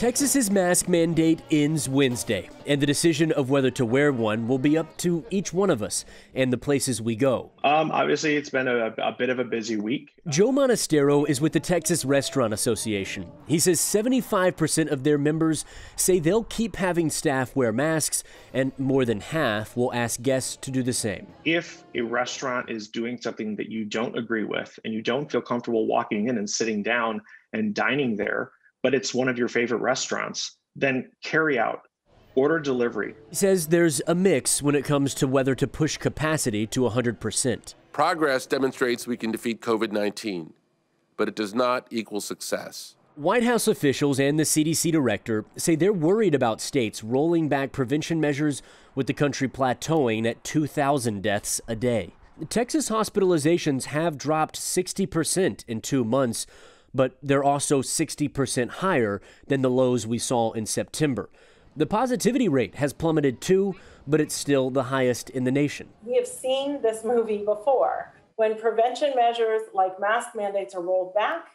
Texas's mask mandate ends Wednesday, and the decision of whether to wear one will be up to each one of us and the places we go. Um, obviously, it's been a, a bit of a busy week. Joe Monastero is with the Texas Restaurant Association. He says 75% of their members say they'll keep having staff wear masks, and more than half will ask guests to do the same. If a restaurant is doing something that you don't agree with and you don't feel comfortable walking in and sitting down and dining there, but it's one of your favorite restaurants, then carry out, order delivery. He says there's a mix when it comes to whether to push capacity to 100%. Progress demonstrates we can defeat COVID 19, but it does not equal success. White House officials and the CDC director say they're worried about states rolling back prevention measures with the country plateauing at 2,000 deaths a day. Texas hospitalizations have dropped 60% in two months, but they're also 60% higher than the lows we saw in September. The positivity rate has plummeted too, but it's still the highest in the nation. We have seen this movie before. When prevention measures like mask mandates are rolled back,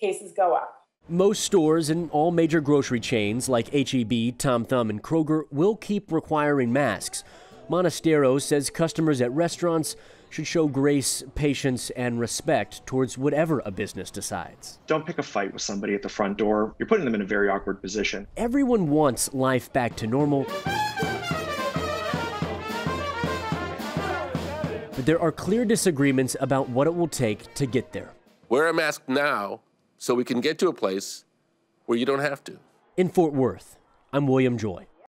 cases go up. Most stores and all major grocery chains like HEB, Tom Thumb, and Kroger will keep requiring masks. Monastero says customers at restaurants should show grace, patience, and respect towards whatever a business decides. Don't pick a fight with somebody at the front door. You're putting them in a very awkward position. Everyone wants life back to normal. But there are clear disagreements about what it will take to get there. Wear a mask now so we can get to a place where you don't have to. In Fort Worth, I'm William Joy.